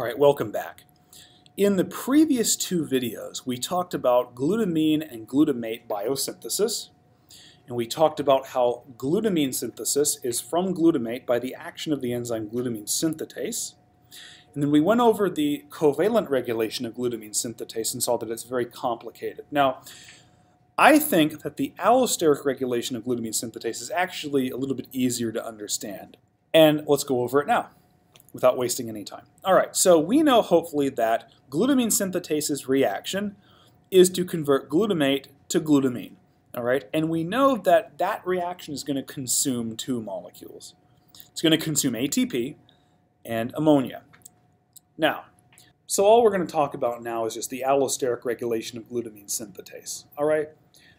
All right, welcome back. In the previous two videos, we talked about glutamine and glutamate biosynthesis, and we talked about how glutamine synthesis is from glutamate by the action of the enzyme glutamine synthetase. And then we went over the covalent regulation of glutamine synthetase and saw that it's very complicated. Now, I think that the allosteric regulation of glutamine synthetase is actually a little bit easier to understand. And let's go over it now without wasting any time. All right, so we know hopefully that glutamine synthetase's reaction is to convert glutamate to glutamine. All right, and we know that that reaction is going to consume two molecules. It's going to consume ATP and ammonia. Now, so all we're going to talk about now is just the allosteric regulation of glutamine synthetase. All right,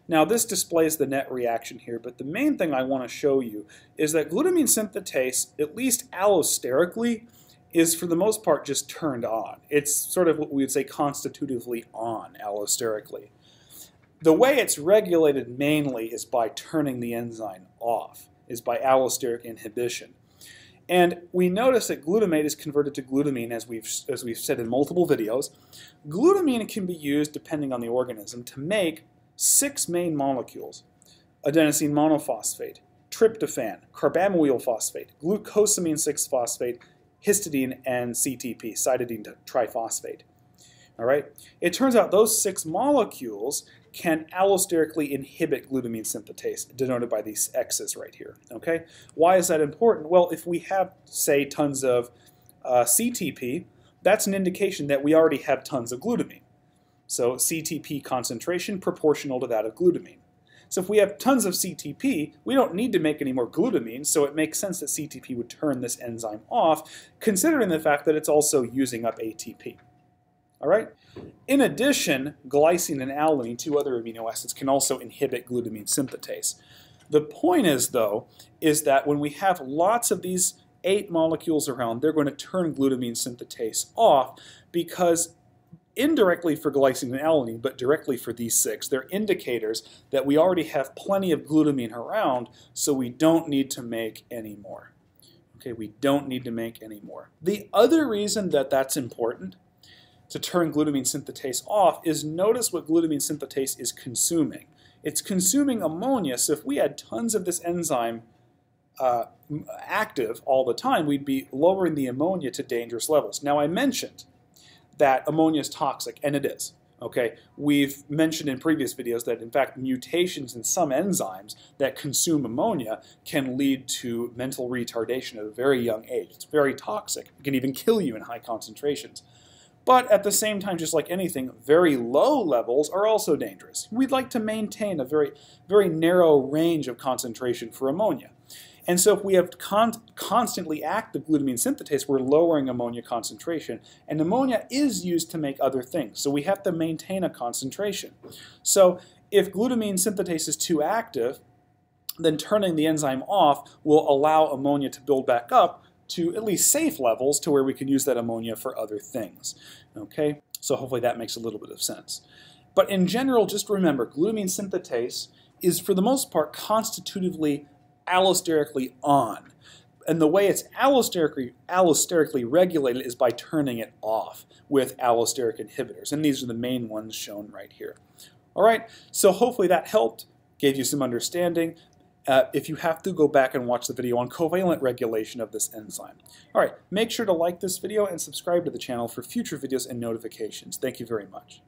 now this displays the net reaction here, but the main thing I want to show you is that glutamine synthetase, at least allosterically, is for the most part just turned on. It's sort of what we would say constitutively on allosterically. The way it's regulated mainly is by turning the enzyme off, is by allosteric inhibition. And we notice that glutamate is converted to glutamine, as we've, as we've said in multiple videos. Glutamine can be used, depending on the organism, to make six main molecules adenosine monophosphate, tryptophan, carbamyl phosphate, glucosamine 6 phosphate, histidine, and CTP, cytidine triphosphate. All right. It turns out those six molecules can allosterically inhibit glutamine synthetase, denoted by these X's right here. Okay. Why is that important? Well, if we have, say, tons of uh, CTP, that's an indication that we already have tons of glutamine. So CTP concentration proportional to that of glutamine. So if we have tons of CTP, we don't need to make any more glutamine, so it makes sense that CTP would turn this enzyme off, considering the fact that it's also using up ATP. All right. In addition, glycine and alanine, two other amino acids, can also inhibit glutamine synthetase. The point is, though, is that when we have lots of these eight molecules around, they're going to turn glutamine synthetase off because indirectly for glycine and alanine, but directly for these six. They're indicators that we already have plenty of glutamine around, so we don't need to make any more. Okay, we don't need to make any more. The other reason that that's important to turn glutamine synthetase off is notice what glutamine synthetase is consuming. It's consuming ammonia, so if we had tons of this enzyme uh, active all the time, we'd be lowering the ammonia to dangerous levels. Now I mentioned that ammonia is toxic, and it is. Okay, we've mentioned in previous videos that in fact mutations in some enzymes that consume ammonia can lead to mental retardation at a very young age. It's very toxic. It can even kill you in high concentrations. But at the same time, just like anything, very low levels are also dangerous. We'd like to maintain a very, very narrow range of concentration for ammonia. And so if we have con constantly active glutamine synthetase, we're lowering ammonia concentration. And ammonia is used to make other things, so we have to maintain a concentration. So if glutamine synthetase is too active, then turning the enzyme off will allow ammonia to build back up to at least safe levels to where we can use that ammonia for other things. Okay, so hopefully that makes a little bit of sense. But in general, just remember, glutamine synthetase is for the most part constitutively allosterically on. And the way it's allosterically, allosterically regulated is by turning it off with allosteric inhibitors. And these are the main ones shown right here. All right, so hopefully that helped, gave you some understanding. Uh, if you have to, go back and watch the video on covalent regulation of this enzyme. All right, make sure to like this video and subscribe to the channel for future videos and notifications. Thank you very much.